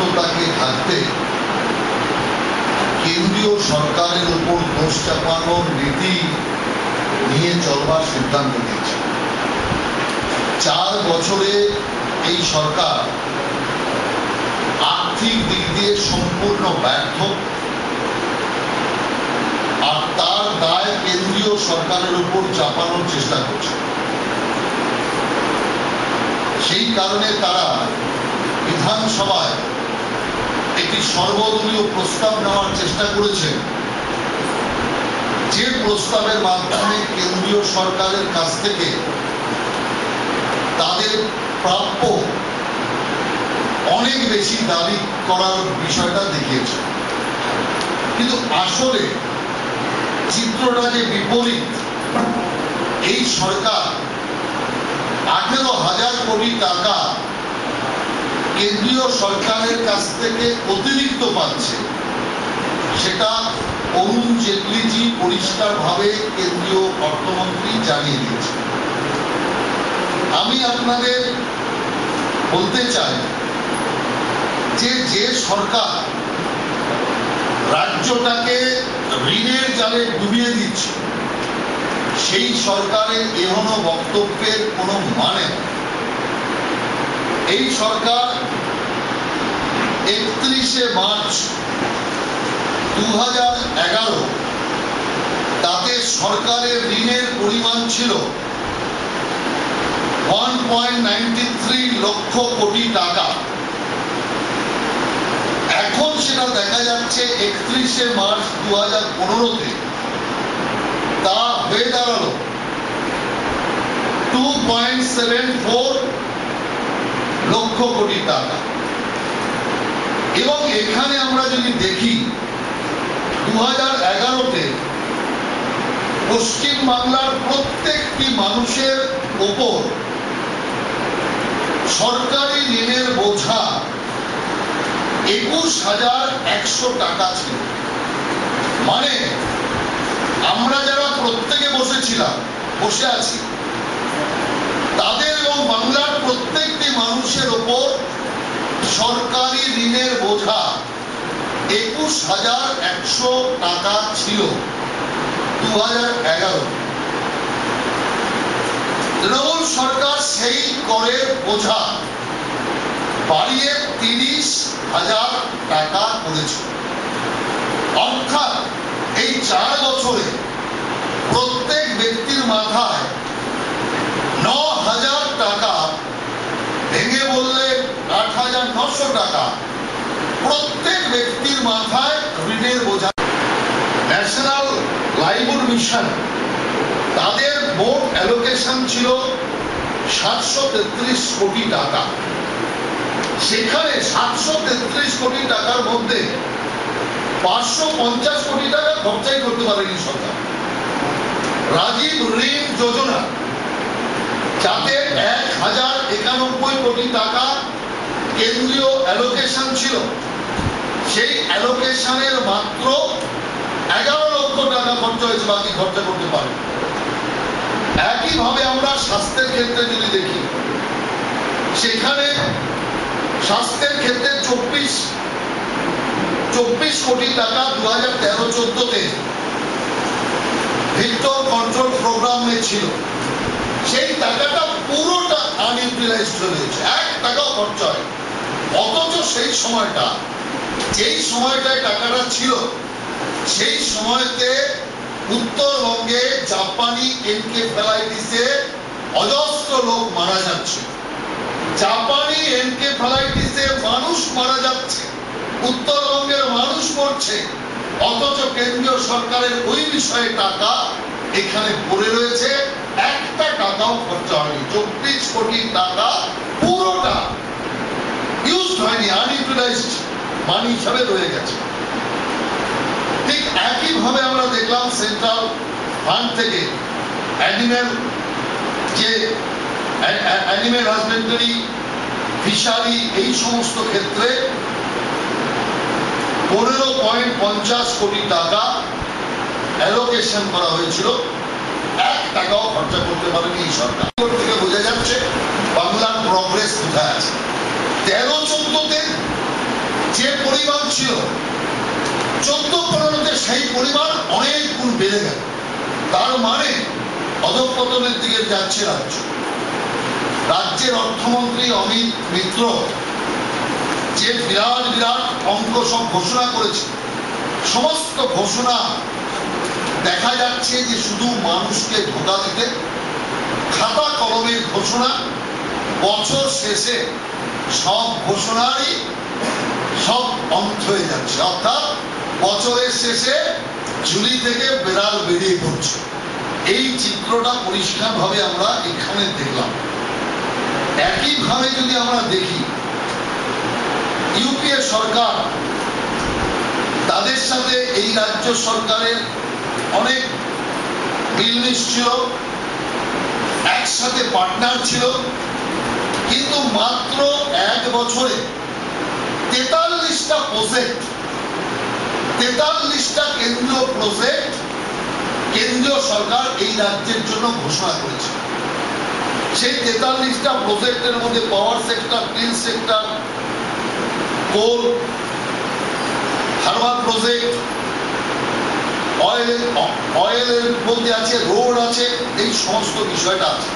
ব্যর্থতাকে থাকতে কেন্দ্রীয় সরকারের উপর দোষ চাপানোর নীতি নিয়ে চলবার সিদ্ধান্ত নিয়েছে। চার বছরে এই সরকার আর্থিক দিক দিয়ে সম্পূর্ণ ব্যর্থ আর তার দায় কেন্দ্রীয় সরকারের উপর চাপানোর চেষ্টা করছে। সেই কারণে তারা বিধানসভায় একটি সর্বদলীয় প্রস্তাব নেওয়ার চেষ্টা করেছেন যে প্রস্তাবের মাধ্যমে কেন্দ্রীয় সরকারের কাছ থেকে তাদের প্রাপ্য অনেক বেশি দাবি করার বিষয়টা দেখিয়েছে। কিন্তু আসলে চিত্রটা যে বিপরীত, এই সরকার আঠেরো হাজার কোটি টাকা কেন্দ্রীয় সরকারের কাছ থেকে অতিরিক্ত পাচ্ছে। সেটা অরুণ জেটলিজি পরিষ্কারভাবে কেন্দ্রীয় অর্থমন্ত্রী জানিয়ে দিয়েছে আমি আপনাদের বলতে চাই যে যে সরকার রাজ্যটাকে ঋণের জালে ডুবিয়ে দিচ্ছে, সেই সরকারের এহনো বক্তব্যের কোনো মানে এই সরকার একত্রিশে মার্চ দু তাতে সরকারের ঋণের পরিমাণ ছিল ওয়ান লক্ষ কোটি টাকা। এখন সেটা দেখা যাচ্ছে একত্রিশে মার্চ দু হাজার পনেরোতে। তা হয়ে দাঁড়াল টু লক্ষ কোটি টাকা। এবং এখানে আমরা যদি দেখি দু হাজার এগারোতে পশ্চিম বাংলার প্রত্যেকটি মানুষের ওপর সরকারি ঋণের বোঝা একুশ হাজার একশো টাকা ছিল। মানে আমরা যারা প্রত্যেকে বসেছিলাম, বসে আছি, তাদের এবং বাংলার প্রত্যেকটি মানুষের ওপর সরকারি ঋণের বোঝা একুশ হাজার একশো টাকা ছিল দু হাজার এগারো। তৃণমূল সরকার সেই করের বোঝা বাড়িয়ে তিরিশ হাজার টাকা করেছে। অর্থাৎ এই চার বছরে প্রত্যেক ব্যক্তির মাথায় হাজার টাকা। প্রত্যেক ব্যক্তির মাথায় ঋণের বোঝা। ন্যাশনাল লাইভহুড মিশন তাদের মোট অ্যালোকেশন ছিল সাতশো তেত্রিশ কোটি টাকা। সেখানে সাতশো তেত্রিশ কোটি টাকার মধ্যে পাঁচশো পঞ্চাশ কোটি টাকা খরচাই করতে পারেনি সরকার। রাজীব ঋণ যোজনা, যাতে এক হাজার একানব্বই কোটি টাকা কেন্দ্রীয় অ্যালোকেশন ছিল। সেই অ্যালোকেশনের মাত্র এগারো লক্ষ টাকা খরচা হয়েছে, বাকি খরচা করতে পারে। একইভাবে আমরা স্বাস্থ্যের ক্ষেত্রে যদি দেখি, সেখানে স্বাস্থ্যের ক্ষেত্রে চব্বিশ চব্বিশ কোটি টাকা দু হাজার তেরো চোদ্দতে ভিক্টর কন্ট্রোল প্রোগ্রামে ছিল। সেই টাকাটা পুরোটা আনইউটিলাইজড রয়েছে এক টাকাও খরচা হয়। অথচ সেই সময়টা, যেই সময়টায় টাকাটা ছিল, সেই সময়তে উত্তরবঙ্গে জাপানি এনকেফেলাইটিসে অজস্র লোক মারা যাচ্ছে। জাপানি এনকেফেলাইটিসে মানুষ মারা যাচ্ছে, উত্তরবঙ্গের মানুষ মরছে, অথচ কেন্দ্রীয় সরকারের ওই বিষয়ে টাকা এখানে পড়ে রয়েছে, একটা টাকাও খরচা হয়নি, চব্বিশ কোটি টাকা হয়নি আনইউটিলাইজড মানি হিসাবে রয়ে গেছে। ঠিক একইভাবে আমরা দেখলাম সেন্ট্রাল ফান্ড থেকে অ্যানিম্যাল যে অ্যানিম্যাল হাজবেন্ডারি ফিশারি এই সমস্ত ক্ষেত্রে পনেরো পয়েন্ট পঞ্চাশ কোটি টাকা অ্যালোকেশন করা হয়েছিল। এক টাকাও খরচা করতে পারেনি এই সরকার। থেকে বোঝা যাচ্ছে বাংলার প্রগ্রেস কোথায় আছে। তেরো চোদ্দতে ছিল, চোদ্দ পনেরোতে সেই পরিমাণ অনেক গুণ বেড়ে গেল। তার মানে অধঃপতনের দিকে যাচ্ছে রাজ্য। রাজ্যের অর্থমন্ত্রী অমিত মিত্র যে বিরাট বিরাট অঙ্ক সব ঘোষণা করেছে, সমস্ত ঘোষণা দেখা যাচ্ছে যে শুধু মানুষকে ধোকা দিতে, খাতা কলমের ঘোষণা বছর শেষে সব ঘোষণারই সব অন্ত হয়ে যাচ্ছে। অর্থাৎ বছরের শেষে ঝুলি থেকে বেড়াল বেরিয়ে পড়ছে। এই চিত্রটা পরিষ্কারভাবে আমরা এখানে দেখলাম। একইভাবে যদি আমরা দেখি, ইউপিএ সরকার তাদের সাথে এই রাজ্য সরকারের অনেক মিলমিশ ছিল, একসাথে পার্টনার ছিল কিন্তু মাত্র এক বছরে তেতাল্লিশটা প্রজেক্ট তেতাল্লিশটা কেন্দ্রীয় প্রজেক্ট কেন্দ্রীয় সরকার এই রাজ্যের জন্য ঘোষণা করেছে। সেই তেতাল্লিশটা প্রজেক্টের মধ্যে power sector steel sector coal harbour project oil অয়েলের মধ্যে আছে রোড আছে, এই সমস্ত বিষয়টা আছে।